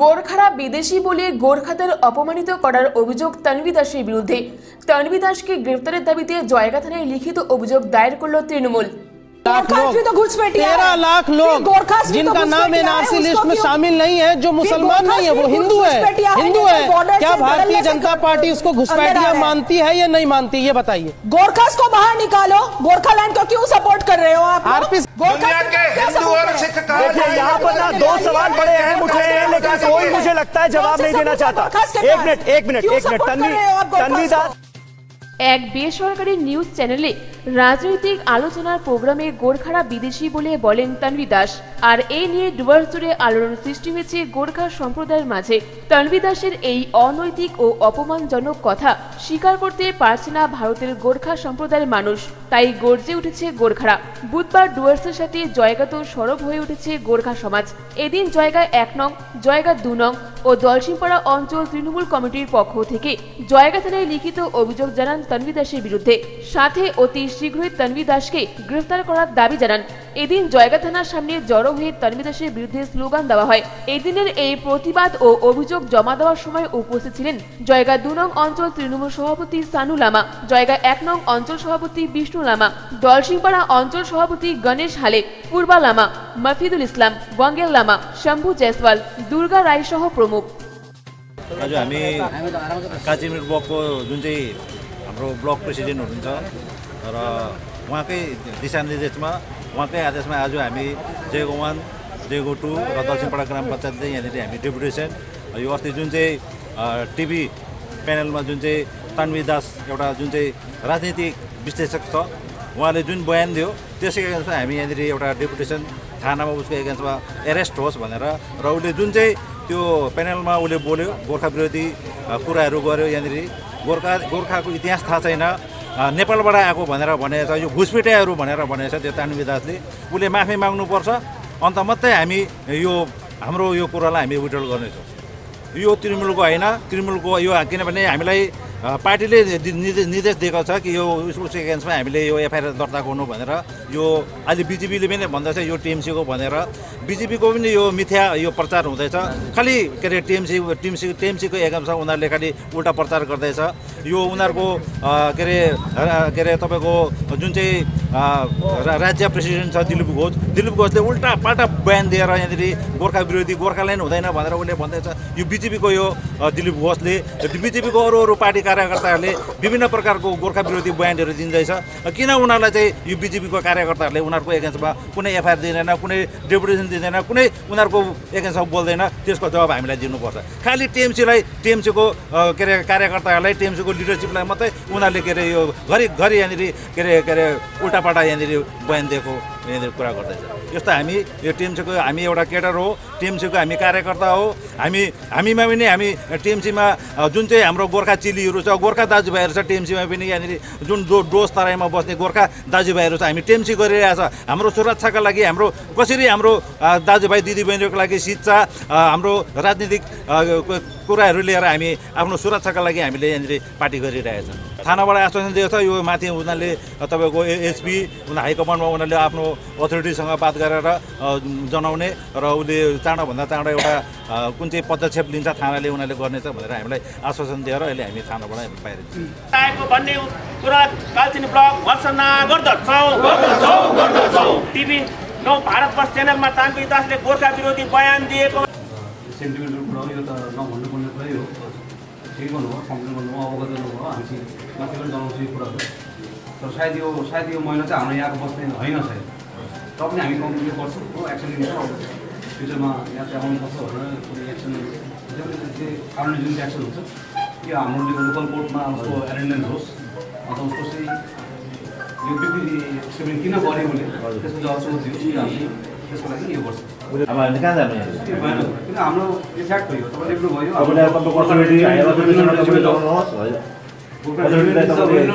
গোর্খারা বিদেশি বলে গোর্খাদের অপমানিত করার অভিযোগ তানভি দাসের বিরুদ্ধে। তানভি দাসকে গ্রেফতারের দাবিতে জয়গা থানায় লিখিত অভিযোগ দায়ের করল তৃণমূল। लाख गोरखा लोग भी तो घुसपैठिया तेरह है। लाख फिर लोग गोरखा भी तो जिनका नाम घुसपैठिया है, एनआरसी उसको लिस्ट में क्यों- शामिल नहीं है जो मुसलमान गोरखा नहीं है वो भी हिंदू है घुसपैठिया है, हिंदू लेकिन border है क्या से भारतीय बदलने से जनता अंदर पार्टी उसको आ घुसपैठिया रहे हैं। मानती है या नहीं मानती ये बताइए गोरखास को बाहर निकालो गोरखा लैंड को क्यों सपोर्ट कर रहे हो आप लोग? आरपी गोरखा दुनिया के क्या हिंदू support और कर रहे सिख हैं? कहा देखिए जाएगा यहाँ पर ना दो सवाल बड़े अहम उठ रहे हैं लेकिन कोई मुझे लगता है जवाब नहीं देना चाहता एक मिनट एक मिनट क्यों एक मिनट support कर तन्वी रहे हो आप गोरखास तन्वी को? दास এক বেসরকারি নিউজ চ্যানেলে রাজনৈতিক আলোচনার প্রোগ্রামে গোর্খারা বিদেশি বলে বলেন তানভি দাস। আর এই নিয়ে ডুয়ার্স জুড়ে আলোড়ন সৃষ্টি হয়েছে গোর্খা সম্প্রদায়ের মাঝে। তানভি দাসের এই অনৈতিক ও অপমানজনক কথা স্বীকার করতে পারছে না ভারতের গোর্খা সম্প্রদায়ের মানুষ। তাই গর্জে উঠেছে গোর্খারা। বুধবার ডুয়ার্সের সাথে জয়গাত সরব হয়ে উঠেছে গোর্খা সমাজ। এদিন জয়গা এক নং, জয়গা দু নং ও দলসিংপাড়া অঞ্চল তৃণমূল কমিটির পক্ষ থেকে জয়গা থানায় লিখিত অভিযোগ জানান তন্বী দাসের বিরুদ্ধে। সাথে অতি শীঘ্রই তন্বী দাসকে গ্রেফতার করার দাবি জানান। এদিন জয়গা থানার সামনে জড়ো হয়ে তন্বী দাসের বিরুদ্ধে স্লোগান দেওয়া হয় এদিনের এই প্রতিবাদ ও অভিযোগ জমা দেওয়ার সময় উপস্থিত ছিলেন জয়গা দু নং অঞ্চল তৃণমূল সভাপতি সানু লামা জয়গা এক নং অঞ্চল সভাপতি বিষ্ণু লামা দলসিংপাড়া অঞ্চল সভাপতি গণেশ হালে পূর্বা লামা মফিদুল ইসলাম বঙ্গেল লামা শম্ভু জয়সওয়াল दुर्गा राई सह प्रमुख आज हामी काजिमिर ब्लकको जुन चाहिँ हाम्रो ब्लक प्रेसिडेन्ट हुनुहुन्छ र उहाँकै दिशानिर्देशमा उहाँकै आदेशमा आज हामी जयगो वान जयगो टू र दक्षिणपाडा ग्राम पञ्चायत चाहिँ यहाँनिर हामी डेपुटेसन यो अस्ति जुन चाहिँ टिभी प्यानलमा जुन चाहिँ तान्वी दास एउटा जुन चाहिँ राजनीतिक विश्लेषक छ उहाँले जुन बयान दियो त्यसै एगेन्स्टमा हामी यहाँनिर एउटा डेपुटेसन थानामा उसको एगेन्स्टमा एरेस्ट होस् भनेर र उसले जुन चाहिँ त्यो प्यानलमा उसले बोल्यो गोर्खा विरोधी कुराहरू गर्यो यहाँनिर। गोर्खा गोर्खाको इतिहास थाहा छैन। नेपालबाट आएको भनेर भनेको छ यो घुसपेटियाहरू भनेर भनेको छ त्यो तान्वी दासले। उसले माफी माग्नुपर्छ। अन्त मात्रै हामी यो हाम्रो यो कुरालाई हामी विड्रल गर्नेछौँ। यो तृणमूलको होइन तृणमूलको यो किनभने हामीलाई पार्टीले निर्देश दिएको छ कि यो उस- उसको एगेन्स्टमा हामीले यो एफआइआर दर्ता गर्नु भनेर यो अहिले बिजेपीले पनि भन्दैछ यो टिएमसीको भनेर। बिजेपीको पनि यो मिथ्या यो प्रचार हुँदैछ। खालि के अरे टिएमसी टिएमसी टिएमसीको एगेन्स्टमा उनीहरूले खालि उल्टा प्रचार गर्दैछ। यो उनीहरूको के अरे के अरे तपाईँको जुन चाहिँ राज्य प्रेसिडेन्ट छ दिलीप घोष दिलीप घोषले उल्टा पाल्टा बयान दिएर यहाँनिर गोर्खा विरोधी गोर्खाल्यान्ड हुँदैन भनेर उसले भन्दैछ यो बिजेपीको यो दिलीप घोषले बिजेपीको अरू अरू पार्टी कार्यकर्ताहरूले विभिन्न प्रकारको गोर्खा विरोधी बयानहरू दिँदैछ किन उनीहरूलाई चाहिँ यो बिजेपीको कार्यकर्ताहरूले उनीहरूको एगेन्स्टमा कुनै एफआइआर दिँदैन कुनै डेपुटेसन दिँदैन कुनै उनीहरूको एगेन्स्टमा बोल्दैन त्यसको जवाब हामीलाई दिनुपर्छ खालि टिएमसीलाई टिएमसीको के अरे कार्यकर्ताहरूलाई टिएमसीको लिडरसिपलाई मात्रै उनीहरूले के अरे यो घरिघरि यहाँनिर के अरे के अरे फटाफट आ बहन देखो। यहाँनिर कुरा गर्दैछ। यस्तो हामी यो टिएमसीको हामी एउटा केडर हो टिएमसीको हामी कार्यकर्ता हो हामी हामीमा पनि हामी टिएमसीमा जुन चाहिँ हाम्रो गोर्खा चिलीहरू छ गोर्खा दाजुभाइहरू छ टिएमसीमा पनि यहाँनिर जुन डो डोस तराईमा बस्ने गोर्खा दाजुभाइहरू छ हामी टिएमसी गरिरहेको छ हाम्रो सुरक्षाका लागि हाम्रो कसरी हाम्रो दाजुभाइ दिदीबहिनीहरूको लागि शिक्षा हाम्रो राजनीतिक कुराहरू लिएर हामी आफ्नो सुरक्षाका लागि हामीले यहाँनिर पार्टी गरिरहेका छौँ थानाबाट आश्वासन दिएको छ यो माथि उनीहरूले तपाईँको एसपी उनीहरू हाइकमान्डमा उनीहरूले आफ्नो अथोरिटीसँग बात गरेर जनाउने र उसले चाँडोभन्दा चाँडो एउटा कुन चाहिँ पदक्षेप लिन्छ थानाले उनीहरूले गर्नेछ भनेर हामीलाई आश्वासन दिएर अहिले हामी थानाबाट हामी बाहिर छौँ। आएको भन्ने कुरा कालचिनी ब्लक भर्सना गर्दछौँ। टिभी नौ भारत वर्ष च्यानलमा तान्वी दासले गोर्खा विरोधी बयान दिएको। सेन्टिमेन्टल कुरा हो यो त नभन्नुपर्ने कुरै हो ठिक भन्नुभयो कम्प्लेन गर्नुभयो अवगत गर्नुभयो हामी माथि पनि जनाउँछु यो कुराहरू तर सायद यो सायद यो महिला चाहिँ हाम्रो यहाँको बस्ने होइन सायद। र पनि हामी कम्प्लेन गर्छौँ हो एक्सन लिन्छौँ अब फ्युचरमा यहाँ चाहिँ आउनुपर्छ भनेर कुनै एक्सन जुन चाहिँ कानुनी जुन एक्सन हुन्छ यो हाम्रो यो लोकल कोर्टमा उसको एरेन्डमेन्ट होस् अथवा उसको चाहिँ यो बिक्री सेभेन किन गर्यो भने त्यसको जवाब चाहिँ दियोस् कि हामी त्यसको लागि यो गर्छौँ अब हामी कहाँ जाने त्यो भएन किन हाम्रो तपाईँले एक्लो भयो तपाईँले तपाईँले लगाउनुहोस् है अथोरिटीलाई तपाईँले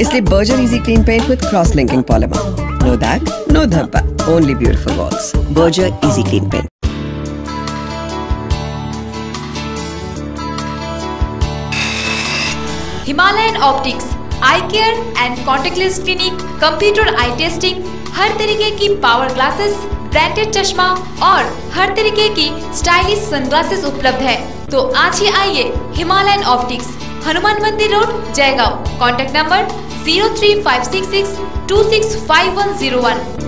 इसलिए Berger easy clean paint with cross linking polymer no दाग नो धब्बा only beautiful walls Berger easy clean paint Himalayan optics eye care and contactless clinic computer eye testing हर तरीके की पावर ग्लासेस ब्रांडेड चश्मा और हर तरीके की स्टाइलिश सनग्लासेस उपलब्ध है। तो आज ही आइए हिमालयन ऑप्टिक्स हनुमान मंदिर road, Jaigaon. Contact number 0356626501